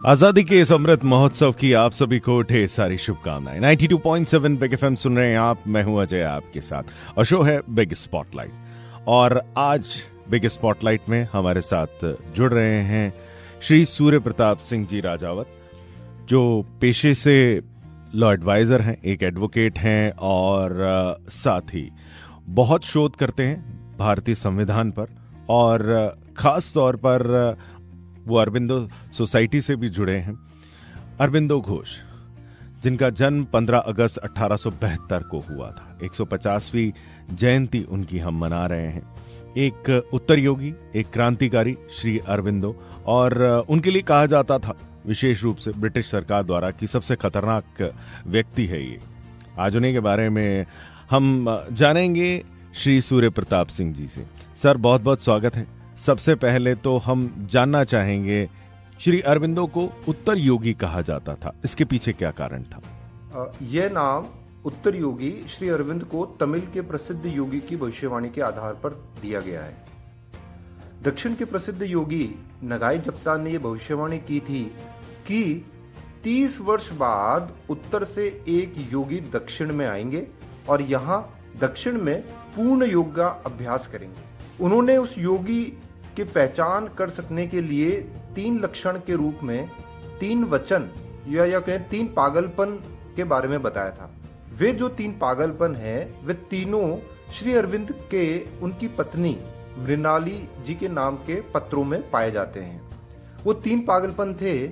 आज़ादी के इस अमृत महोत्सव की आप सभी को ढेर सारी शुभकामनाएँ। 92.7 बिग एफएम सुन रहे हैं आप, मैं हूँ अजय आपके साथ। और शो है बिग स्पॉटलाइट और आज बिग स्पॉटलाइट में हमारे साथ जुड़ रहे हैं श्री सूर्य प्रताप सिंह जी राजावत, जो पेशे से लॉ एडवाइजर हैं, एक एडवोकेट हैं, और साथ ही बहुत शोध करते हैं भारतीय संविधान पर। और खास तौर पर वो अरविंदो सोसाइटी से भी जुड़े हैं। अरविंदो घोष, जिनका जन्म 15 अगस्त अठारह को हुआ था। 150वीं जयंती उनकी हम मना रहे हैं। एक उत्तर योगी, एक क्रांतिकारी श्री अरविंदो, और उनके लिए कहा जाता था, विशेष रूप से ब्रिटिश सरकार द्वारा, कि सबसे खतरनाक व्यक्ति है ये। आज उन्हीं के बारे में हम जानेंगे श्री सूर्य प्रताप सिंह जी से। सर बहुत बहुत स्वागत है। सबसे पहले तो हम जानना चाहेंगे, श्री अरविंदो को उत्तर योगी कहा जाता था। इसके पीछे क्या कारण था? यह नाम उत्तर योगी श्री अरविंद को तमिल के प्रसिद्ध योगी की भविष्यवाणी के आधार पर दिया गया है। दक्षिण के प्रसिद्ध योगी नगाई जप्ता ने यह भविष्यवाणी की थी कि 30 वर्ष बाद उत्तर से एक योगी दक्षिण में आएँगे और यहाँ दक्षिण में पूर्ण योग का अभ्यास करेंगे। उन्होंने उस योगी की पहचान कर सकने के लिए तीन लक्षण के रूप में तीन वचन, या या कहें तीन पागलपन के बारे में बताया था। वे जो तीन पागलपन है, वे तीनों श्री अरविंद के, उनकी पत्नी मृणाली जी के नाम के पत्रों में पाए जाते हैं। वो तीन पागलपन थे।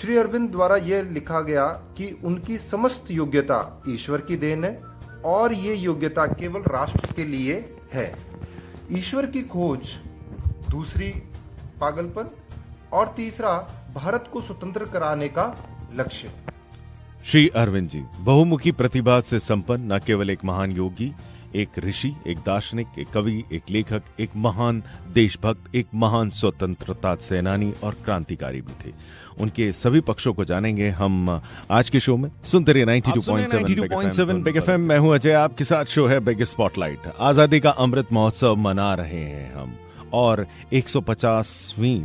श्री अरविंद द्वारा यह लिखा गया कि उनकी समस्त योग्यता ईश्वर की देन है, और ये योग्यता केवल राष्ट्र के लिए है। ईश्वर की खोज दूसरी पागलपन और तीसरा भारत को स्वतंत्र कराने का लक्ष्य। श्री अरविंद जी बहुमुखी प्रतिभा से संपन्न न केवल एक महान योगी एक ऋषि एक दार्शनिक एक कवि एक लेखक एक महान देशभक्त एक महान स्वतंत्रता सेनानी और क्रांतिकारी भी थे। उनके सभी पक्षों को जानेंगे हम आज के शो में। सुनते रहिए 92.7 बिग एफएम मैं हूँ अजय आपके साथ शो है बिग स्पॉटलाइट आज़ादी का अमृत महोत्सव मना रहे हैं हम। और 150वीं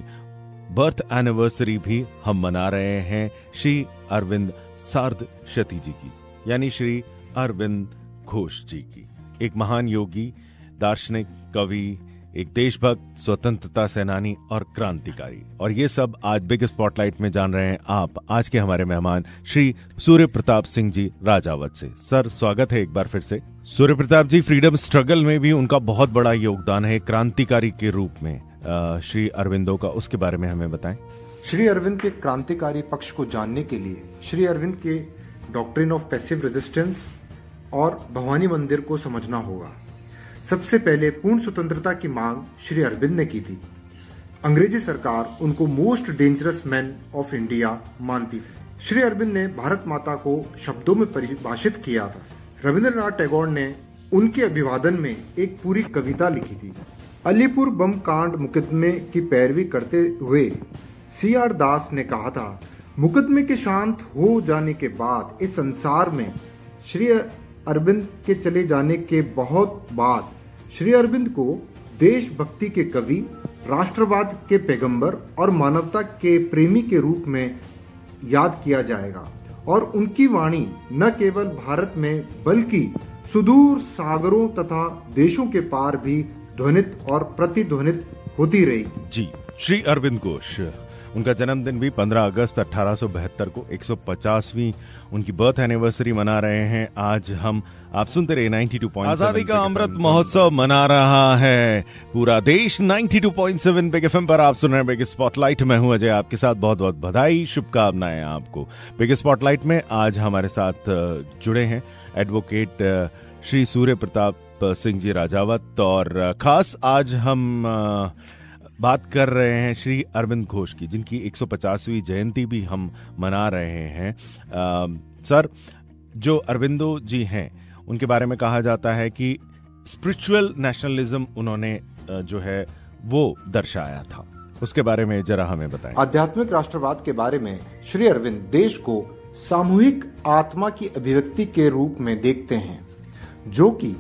बर्थ एनिवर्सरी भी हम मना रहे हैं श्री अरविंद सार्ध शती जी की, यानी श्री अरविंद घोष जी की। एक महान योगी, दार्शनिक, कवि एक देशभक्त, स्वतंत्रता सेनानी और क्रांतिकारी। और ये सब आज बिग स्पॉटलाइट में जान रहे हैं आप, आज के हमारे मेहमान, श्री सूर्य प्रताप सिंह जी राजावत से। सर, स्वागत है एक बार फिर से। सूर्य प्रताप जी, फ्रीडम स्ट्रगल में भी उनका बहुत बड़ा योगदान है क्रांतिकारी के रूप में। श्री अरविंदो का उसके बारे में हमें बताएँ। श्री अरविंद के क्रांतिकारी पक्ष को जानने के लिए श्री अरविंद के डॉक्ट्रिन ऑफ़ पैसिव रेजिस्टेंस और भवानी मंदिर को समझना होगा। सबसे पहले पूर्ण स्वतंत्रता की मांग श्री अरविंद ने की थी। अंग्रेज़ी सरकार उनको most dangerous man of India मानती थी। श्री अरविंद ने भारत माता को शब्दों में परिभाषित किया था। रविंद्रनाथ टैगोर ने उनके अभिवादन में एक पूरी कविता लिखी थी। अलीपुर बम कांड मुकदमे की पैरवी करते हुए सी आर दास ने कहा था, मुकदमे के शांत हो जाने के बाद इस संसार में श्री अरविंद के चले जाने के बहुत बाद श्री अरविंद को देशभक्ति के कवि, राष्ट्रवाद के पैगंबर और मानवता के प्रेमी के रूप में याद किया जाएगा। और उनकी वाणी न केवल भारत में, बल्कि सुदूर सागरों तथा देशों के पार भी ध्वनित और प्रतिध्वनित होती रही। जी, श्री अरविंद घोष। उनका जन्मदिन भी 15 अगस्त अठारह सौ बहत्तर को 150वीं उनकी बर्थ एनिवर्सरी मना रहे हैं। आज हम आप सुनते रहे 92 पॉइंट आज़ादी का अमृत महोत्सव मना रहा है। पूरा देश 92 पॉइंट सेवन बिग एफ़ पर आप सुन रहे हैं बिग स्पॉटलाइट में हूँ अजय आपके साथ बहुत बहुत बधाई शुभकामनाएँ आपको। बिग स्पॉटलाइट में आज हमारे साथ जुड़े हैं एडवोकेट श्री सूर्य प्रताप सिंह जी राजावत और खास आज हम बात कर रहे हैं श्री अरविंद घोष की जिनकी 150वीं जयंती भी हम मना रहे हैं। आ, सर जो अरविंदो जी हैं उनके बारे में कहा जाता है कि स्पिरिचुअल नेशनलिज्म उन्होंने जो है वो दर्शाया था। उसके बारे में जरा हमें बताएँ। आध्यात्मिक राष्ट्रवाद के बारे में श्री अरविंद देश को सामूहिक आत्मा की अभिव्यक्ति के रूप में देखते हैं जो कि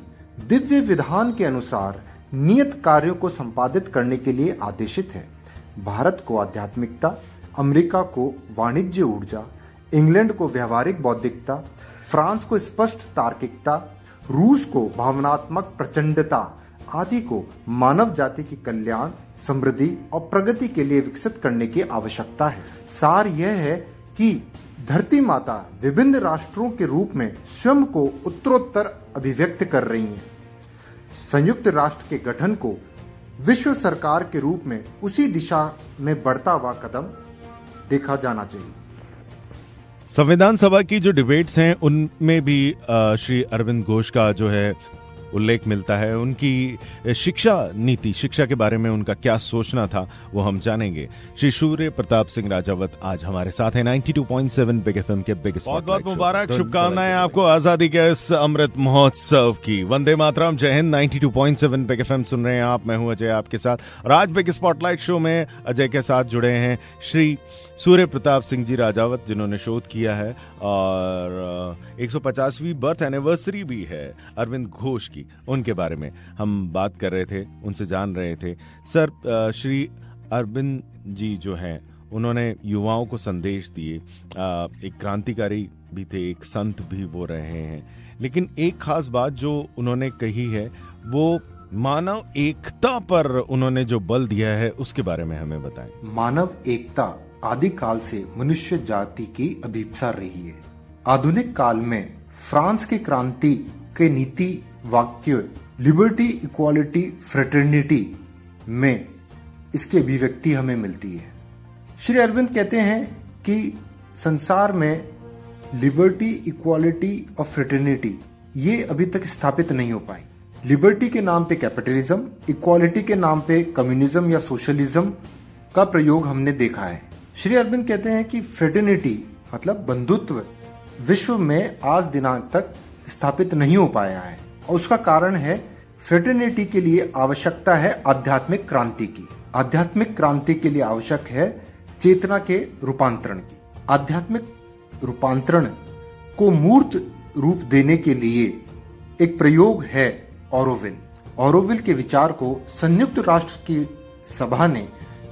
दिव्य विधान के अनुसार नियत कार्यों को संपादित करने के लिए आदेशित है। भारत को आध्यात्मिकता, अमेरिका को वाणिज्य ऊर्जा, इंग्लैंड को व्यवहारिक बौद्धिकता, फ्रांस को स्पष्ट तार्किकता, रूस को भावनात्मक प्रचंडता आदि को मानव जाति की कल्याण, समृद्धि और प्रगति के लिए विकसित करने की आवश्यकता है। सार यह है कि धरती माता विभिन्न राष्ट्रों के रूप में स्वयं को उत्तरोत्तर अभिव्यक्त कर रही है। संयुक्त राष्ट्र के गठन को विश्व सरकार के रूप में उसी दिशा में बढ़ता हुआ कदम देखा जाना चाहिए। संविधान सभा की जो डिबेट्स हैं, उनमें भी श्री अरविंद घोष का जो है उल्लेख मिलता है। उनकी शिक्षा नीति शिक्षा के बारे में उनका क्या सोचना था वो हम जानेंगे। श्री सूर्य प्रताप सिंह राजावत आज हमारे साथ हैं। 92.7 बिग एफएम के बिग बहुत बहुत मुबारक शुभकामनाएँ आपको आज़ादी के इस अमृत महोत्सव की। वंदे मातरम जय हिंद। 92.7 बिग एफएम सुन रहे हैं आप। मैं हूँ अजय आपके साथ। और आज बिग स्पॉटलाइट शो में अजय के साथ जुड़े हैं श्री सूर्य प्रताप सिंह जी राजावत जिन्होंने शोध किया है। और 150वीं बर्थ एनिवर्सरी भी है। अरविंद घोष की। उनके बारे में। हम बात कर रहे थे, उनसे जान रहे थे। सर श्री अरविंद जी जो हैं, उन्होंने युवाओं को संदेश दिए। एक क्रांतिकारी भी थे, एक संत भी वो रहे हैं। लेकिन एक खास बात जो उन्होंने कही है, वो मानव एकता पर उन्होंने जो बल दिया है, उसके बारे में हमें बताएँ। मानव एकता आदि काल से मनुष्य जाति की अभिप्सा रही है। आधुनिक काल में फ्रांस की क्रांति के नीति वाक्य लिबर्टी, इक्वालिटी, फ्रेटर्निटी में इसकी अभिव्यक्ति हमें मिलती है। श्री अरविंद कहते हैं कि संसार में लिबर्टी, इक्वालिटी और फ्रेटर्निटी, ये अभी तक स्थापित नहीं हो पाई। लिबर्टी के नाम पे कैपिटलिज्म, इक्वालिटी के नाम पे कम्युनिज्म या सोशलिज्म का प्रयोग हमने देखा है। श्री अरविंद कहते हैं कि फ्रेटर्निटी मतलब बंधुत्व विश्व में आज दिनांक तक स्थापित नहीं हो पाया है। और उसका कारण है फ्रेटर्निटी के लिए आवश्यकता है आध्यात्मिक क्रांति की। आध्यात्मिक क्रांति के लिए आवश्यक है चेतना के रूपांतरण की। आध्यात्मिक रूपांतरण को मूर्त रूप देने के लिए एक प्रयोग है औरोविल। औरोविल के विचार को संयुक्त राष्ट्र की सभा ने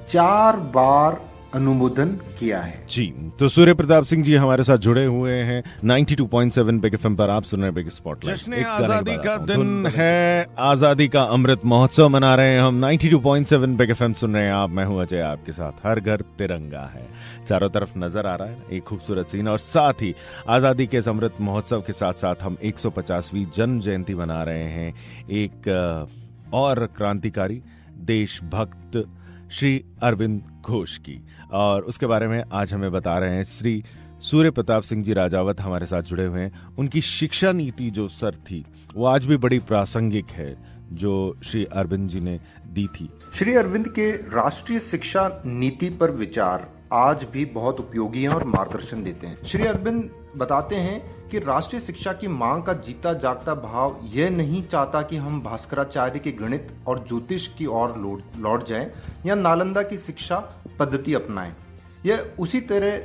चार बार अनुमोदन किया है। जी तो सूर्य प्रताप सिंह जी हमारे साथ जुड़े हुए हैं। 92.7 बिग एफएम पर आप सुन रहे हैं बिग स्पॉटलाइट आज़ादी का दिन है। आज़ादी का अमृत महोत्सव मना रहे हैं हम। 92.7 बिग एफएम सुन रहे हैं आप। मैं हूँ अजय आपके साथ हर घर तिरंगा है। चारों तरफ़ नज़र आ रहा है एक खूबसूरत सीन और साथ ही आज़ादी के इस अमृत महोत्सव के साथ साथ हम एक जन्म जयंती मना रहे हैं। एक और क्रांतिकारी देशभक्त श्री अरविंद घोष की। और उसके बारे में आज हमें बता रहे हैं श्री सूर्य प्रताप सिंह जी राजावत हमारे साथ जुड़े हुए हैं। उनकी शिक्षा नीति जो सर थी, वो आज भी बड़ी प्रासंगिक है, जो श्री अरविंद जी ने दी थी। श्री अरविंद के राष्ट्रीय शिक्षा नीति पर विचार आज भी बहुत उपयोगी हैं और मार्गदर्शन देते हैं। श्री अरविंद बताते हैं कि राष्ट्रीय शिक्षा की मांग का जीता जागता भाव यह नहीं चाहता कि हम भास्कराचार्य के गणित और ज्योतिष की ओर लौट जाएँ या नालंदा की शिक्षा पद्धति अपनाएँ। यह उसी तरह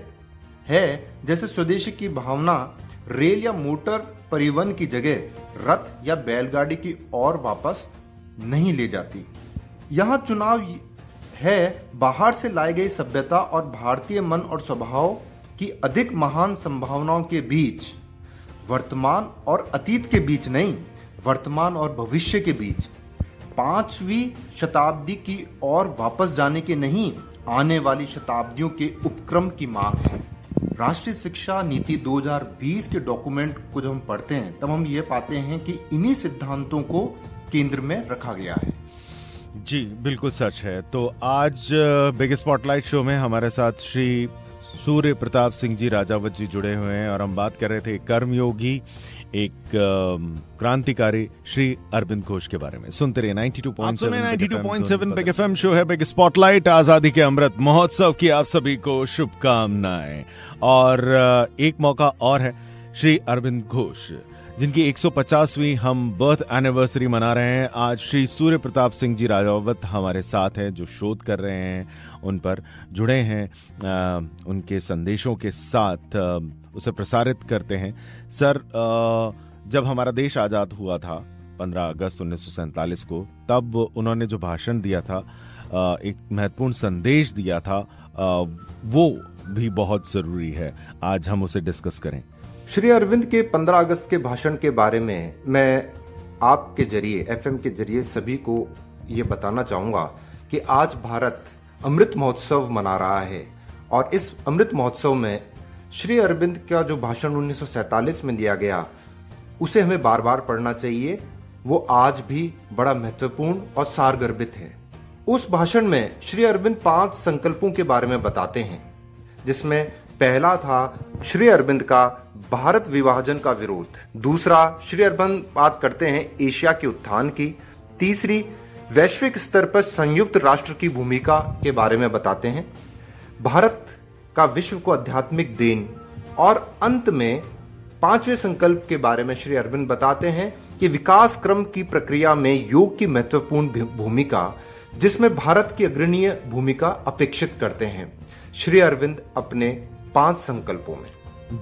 है जैसे स्वदेशी की भावना रेल या मोटर परिवहन की जगह रथ या बैलगाड़ी की ओर वापस नहीं ले जाती। यहाँ चुनाव है बाहर से लाई गई सभ्यता और भारतीय मन और स्वभाव की अधिक महान संभावनाओं के बीच वर्तमान और अतीत के बीच नहीं, वर्तमान और भविष्य के बीच। पांचवी शताब्दी की ओर वापस जाने के नहीं, आने वाली शताब्दियों के उपक्रम की मांग है। राष्ट्रीय शिक्षा नीति 2020 के डॉक्यूमेंट को जब हम पढ़ते हैं, तब हम ये पाते हैं कि इन्हीं सिद्धांतों को केंद्र में रखा गया है। जी, बिल्कुल सच है। तो आज बिग स्पॉटलाइट शो में हमारे साथ श्री सूर्य प्रताप सिंह जी राजावत जी जुड़े हुए हैं और हम बात कर रहे थे कर्मयोगी एक क्रांतिकारी श्री अरविंद घोष के बारे में। सुनते रहे 92.7 बिग एफएम शो है बिग स्पॉटलाइट आज़ादी के अमृत महोत्सव की आप सभी को शुभकामनाएँ। और एक मौका और है श्री अरविंद घोष। जिनकी 150वीं हम बर्थ एनिवर्सरी मना रहे हैं आज श्री सूर्य प्रताप सिंह जी राजावत हमारे साथ हैं जो शोध कर रहे हैं उन पर जुड़े हैं आ, उनके संदेशों के साथ आ, उसे प्रसारित करते हैं। सर आ, जब हमारा देश आज़ाद हुआ था 15 अगस्त उन्नीस सौ सैंतालीस को तब उन्होंने जो भाषण दिया था एक महत्वपूर्ण संदेश दिया था वो भी बहुत ज़रूरी है। आज हम उसे डिस्कस करें। श्री अरविंद के 15 अगस्त के भाषण के बारे में मैं आपके ज़रिए, एफएम के ज़रिए सभी को ये बताना चाहूँगा कि आज भारत अमृत महोत्सव मना रहा है। और इस अमृत महोत्सव में श्री अरविंद का जो भाषण उन्नीस सौ सैंतालीस में दिया गया, उसे हमें बार बार पढ़ना चाहिए। वो आज भी बड़ा महत्वपूर्ण और सारगर्भित है। उस भाषण में श्री अरविंद पाँच संकल्पों के बारे में बताते हैं, जिसमें पहला था श्री अरविंद का भारत विभाजन का विरोध। दूसरा, श्री अरविंद बात करते हैं एशिया के उत्थान की। तीसरी, वैश्विक स्तर पर संयुक्त राष्ट्र की भूमिका के बारे में बताते हैं। भारत का विश्व को आध्यात्मिक देन और अंत में पाँचवें संकल्प के बारे में श्री अरविंद बताते हैं कि विकास क्रम की प्रक्रिया में योग की महत्वपूर्ण भूमिका, जिसमें भारत की अग्रणीय भूमिका अपेक्षित करते हैं। श्री अरविंद अपने पाँच संकल्पों में।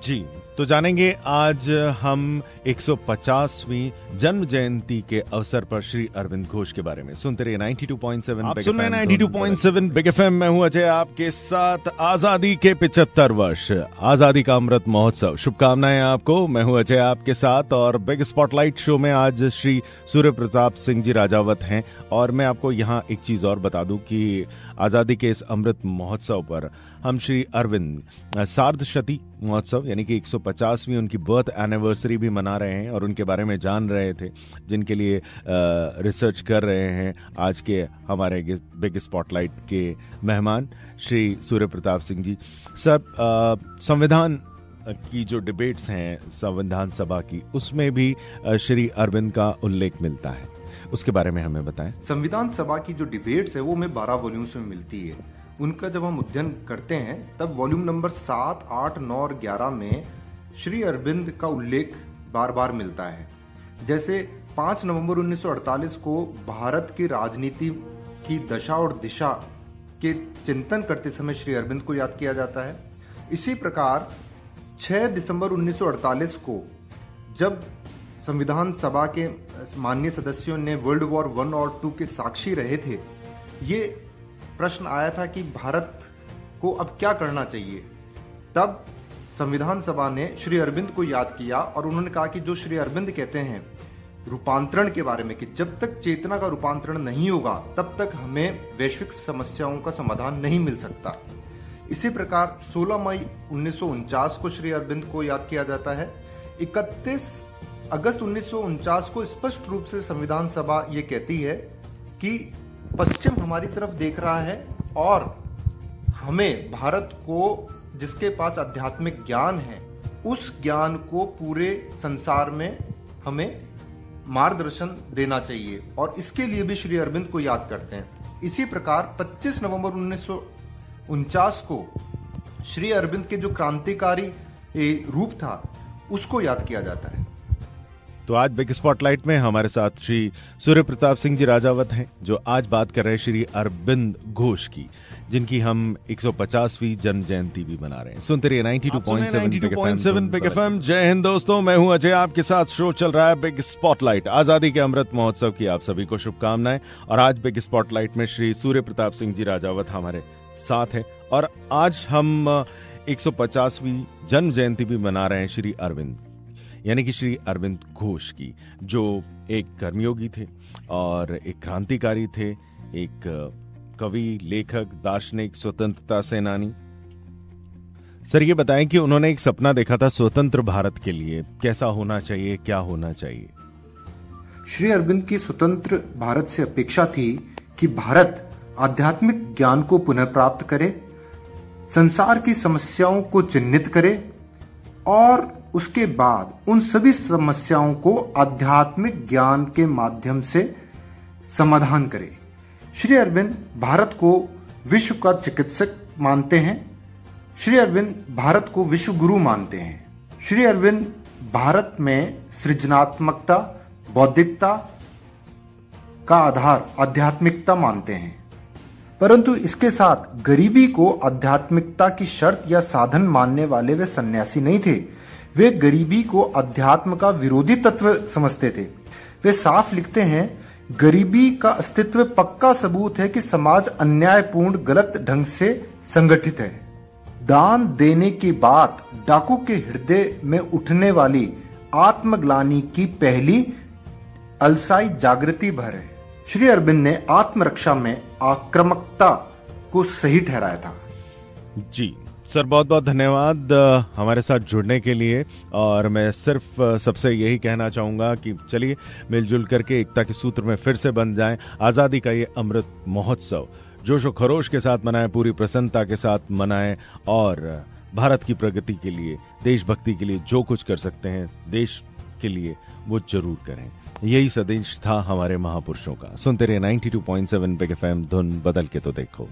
जी तो जानेंगे आज हम 150वीं जन्म जयंती के अवसर पर श्री अरविंद घोष के बारे में। सुनते रहिए 92.7 आप सुन रहे 92.7 बिग एफएम मैं हूँ अजय आपके साथ आज़ादी के 75 वर्ष आज़ादी का अमृत महोत्सव। शुभकामनाएँ आपको मैं हूँ अजय आपके साथ और बिग स्पॉटलाइट शो में आज श्री सूर्य प्रताप सिंह जी राजावत हैं और मैं आपको यहाँ एक चीज़ और बता दूँ कि आज़ादी के इस अमृत महोत्सव पर हम श्री अरविंद सार्ध शती महोत्सव, यानी कि 150वीं उनकी बर्थ एनिवर्सरी भी मना रहे हैं और उनके बारे में जान रहे थे, जिनके लिए रिसर्च कर रहे हैं आज के हमारे बिग स्पॉटलाइट के मेहमान, श्री सूर्य प्रताप सिंह जी। सर संविधान की जो डिबेट्स हैं, संविधान सभा की, उसमें भी श्री अरविंद का उल्लेख मिलता है। उसके बारे में हमें बताएँ। संविधान सभा की जो डिबेट्स है, वो हमें बारह वॉल्यूम्स में मिलती है। उनका जब हम अध्ययन करते हैं, तब वॉल्यूम नंबर सात, आठ, नौ और ग्यारह में श्री अरविंद का उल्लेख बार बार मिलता है। जैसे 5 नवंबर 1948 को भारत की राजनीति की दशा और दिशा के चिंतन करते समय श्री अरविंद को याद किया जाता है। इसी प्रकार 6 दिसंबर 1948 को जब संविधान सभा के माननीय सदस्यों ने वर्ल्ड वॉर वन और टू के साक्षी रहे थे। ये प्रश्न आया था कि भारत को अब क्या करना चाहिए। तब संविधान सभा ने श्री अरविंद को याद किया और उन्होंने कहा कि जो श्री अरविंद कहते हैं रूपांतरण के बारे में, कि जब तक चेतना का रूपांतरण नहीं होगा, तब तक हमें वैश्विक समस्याओं का समाधान नहीं मिल सकता। इसी प्रकार 16 मई उन्नीस सौ उनचास को श्री अरविंद को याद किया जाता है। 31 अगस्त उन्नीस सौ उनचास को स्पष्ट रूप से संविधान सभा ये कहती है कि पश्चिम हमारी तरफ़ देख रहा है और हमें भारत को जिसके पास आध्यात्मिक ज्ञान है, उस ज्ञान को पूरे संसार में हमें मार्गदर्शन देना चाहिए। और इसके लिए भी श्री अरविंद को याद करते हैं। इसी प्रकार 25 नवंबर उन्नीस सौ उनचास को श्री अरविंद के जो क्रांतिकारी रूप था, उसको याद किया जाता है। तो आज बिग स्पॉटलाइट में हमारे साथ श्री सूर्य प्रताप सिंह जी राजावत हैं जो आज बात कर रहे हैं श्री अरविंद घोष की जिनकी हम 150वीं जन्म जयंती भी मना रहे हैं। सुनते रहिए 92.7 बिग एफएम जय हिंद दोस्तों मैं हूँ अजय आपके साथ शो चल रहा है बिग स्पॉटलाइट आज़ादी के अमृत महोत्सव की आप सभी को शुभकामनाएँ और आज बिग स्पॉटलाइट में श्री सूर्य प्रताप सिंह जी राजावत हमारे साथ है और आज हम 150वीं जन्म जयंती भी मना रहे हैं श्री अरविंद यानी कि श्री अरविंद घोष की, जो एक कर्मयोगी थे और एक क्रांतिकारी थे, एक कवि, लेखक, दार्शनिक, स्वतंत्रता सेनानी। सर, ये बताएँ कि उन्होंने एक सपना देखा था स्वतंत्र भारत के लिए। कैसा होना चाहिए, क्या होना चाहिए? श्री अरविंद की स्वतंत्र भारत से अपेक्षा थी कि भारत आध्यात्मिक ज्ञान को पुनः प्राप्त करे, संसार की समस्याओं को चिन्हित करे और उसके बाद उन सभी समस्याओं को आध्यात्मिक ज्ञान के माध्यम से समाधान करे। श्री अरविंद भारत को विश्व का चिकित्सक मानते हैं। श्री अरविंद भारत को विश्व गुरु मानते हैं। श्री अरविंद भारत में सृजनात्मकता, बौद्धिकता का आधार आध्यात्मिकता मानते हैं। परंतु इसके साथ गरीबी को आध्यात्मिकता की शर्त या साधन मानने वाले वे सन्यासी नहीं थे। वे गरीबी को अध्यात्म का विरोधी तत्व समझते थे। वे साफ़ लिखते हैं, गरीबी का अस्तित्व पक्का सबूत है कि समाज अन्यायपूर्ण, गलत ढंग से संगठित है। दान देने की बात डाकू के हृदय में उठने वाली आत्मग्लानी की पहली अलसाई जागृति भर है। श्री अरविंद ने आत्मरक्षा में आक्रामकता को सही ठहराया था। जी। सर बहुत बहुत धन्यवाद हमारे साथ जुड़ने के लिए। और मैं सिर्फ़ सबसे यही कहना चाहूँगा कि चलिए, मिलजुल करके एकता के सूत्र में फिर से बन जाएँ। आज़ादी का ये अमृत महोत्सव, जोशो खरोश के साथ मनाएँ, पूरी प्रसन्नता के साथ मनाएँ। और भारत की प्रगति के लिए, देशभक्ति के लिए जो कुछ कर सकते हैं, देश के लिए वो ज़रूर करें। यही सदेश था हमारे महापुरुषों का। सुनते रहे 92.7 बिग एफएम धुन बदल के तो देखो।